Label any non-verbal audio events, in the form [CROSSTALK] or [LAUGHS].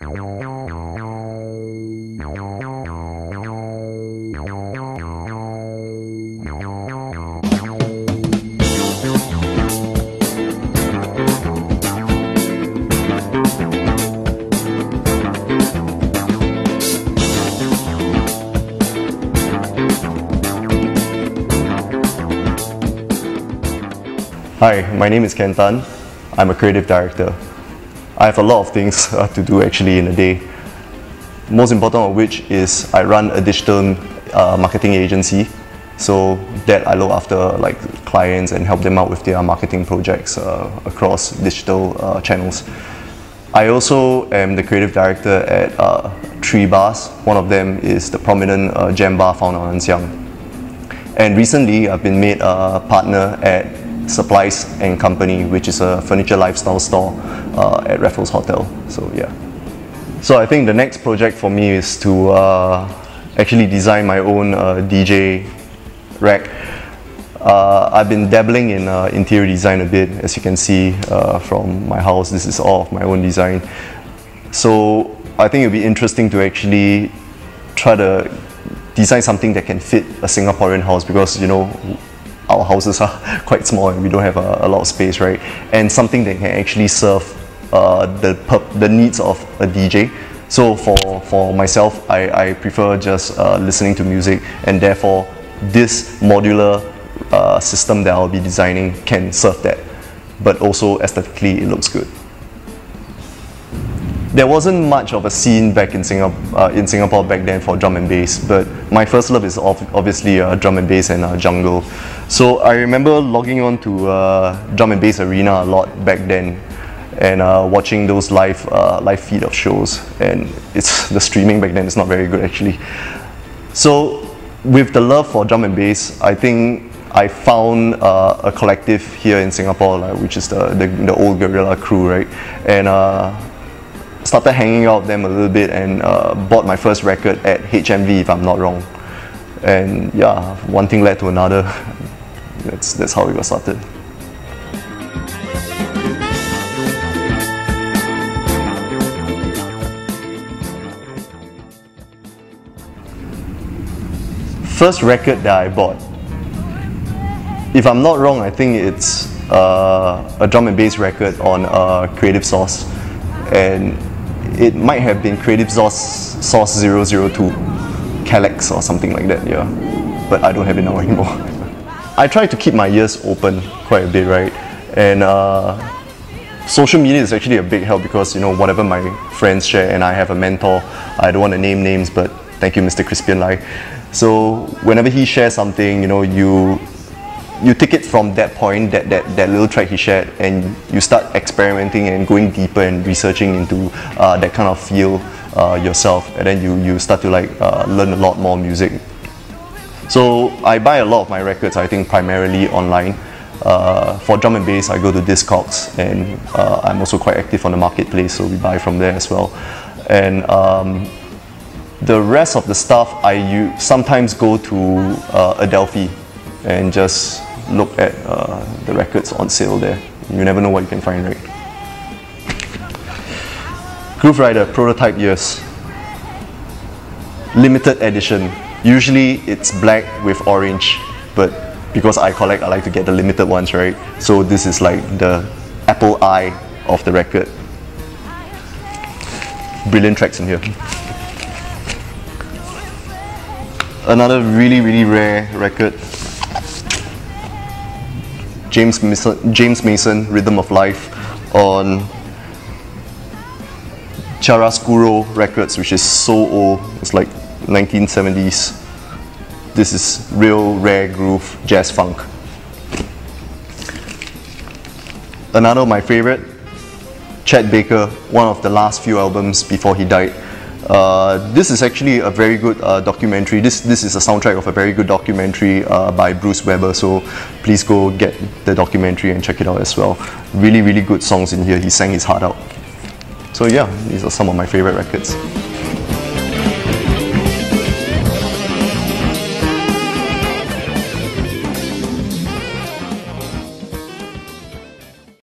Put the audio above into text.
Hi, my name is Ken Tan. I'm a creative director. I have a lot of things uh, to do actually in a day. Most important of which is I run a digital uh, marketing agency. So that I look after like clients and help them out with their marketing projects uh, across digital uh, channels. I also am the creative director at uh, three bars. One of them is the prominent uh, Gem Bar found on Ann And recently I've been made a partner at Supplies and Company, which is a furniture lifestyle store uh, at Raffles Hotel. So yeah. So I think the next project for me is to uh, actually design my own uh, DJ rack. Uh, I've been dabbling in uh, interior design a bit, as you can see from my house. This is all of my own design. So I think it'll be interesting to actually try to design something that can fit a Singaporean house because you know our houses are [LAUGHS] quite small and we don't have a, a lot of space, right? And something that can actually serve uh, the, the needs of a DJ. So for, for myself, I, I prefer just uh, listening to music and therefore this modular uh, system that I'll be designing can serve that. But also aesthetically, it looks good there wasn't much of a scene back in Singapore, uh, in Singapore back then for drum and bass, but my first love is obviously uh, drum and bass and uh, jungle. So I remember logging on to uh, drum and bass arena a lot back then and uh, watching those live uh, live feed of shows and it's the streaming back then is not very good actually. So with the love for drum and bass, I think I found a collective here in Singapore, like, which is the, the, the old Guerilla crew, right? And started hanging out them a little bit and uh, bought my first record at HMV if I'm not wrong. And yeah, one thing led to another. [LAUGHS] that's, that's how it got started. First record that I bought. If I'm not wrong, I think it's uh, a drum and bass record on uh, Creative Source. And it might have been Creative Source, Source 002, Calyx or something like that, yeah. But I don't have it now [LAUGHS] anymore. I try to keep my ears open quite a bit, right? And uh, social media is actually a big help because, you know, whatever my friends share, and I have a mentor, I don't want to name names, but thank you, Mr. Crispian Lai. So whenever he shares something, you know, you you take it from that point, that, that, that little track he shared, and you start experimenting and going deeper and researching into uh, that kind of feel uh, yourself, and then you, you start to like uh, learn a lot more music. So I buy a lot of my records, I think primarily online. Uh, for drum and bass, I go to Discogs, and uh, I'm also quite active on the marketplace, so we buy from there as well. And um, the rest of the stuff, I sometimes go to uh, Adelphi and just look at uh, the records on sale there. You never know what you can find, right? Grooverider prototype years. Limited edition. Usually it's black with orange, but because I collect, I like to get the limited ones, right? So this is like the apple eye of the record. Brilliant tracks in here. Another really, really rare record James Mason, James Mason Rhythm of Life on Chiaroscuro Records, which is so old. It's like 1970s. This is real rare groove jazz funk. Another of my favorite, Chet Baker, one of the last few albums before he died. Uh, this is actually a very good uh, documentary. This, this is a soundtrack of a very good documentary uh, by Bruce Weber, so please go get the documentary and check it out as well. Really, really good songs in here. He sang his heart out. So yeah, these are some of my favorite records.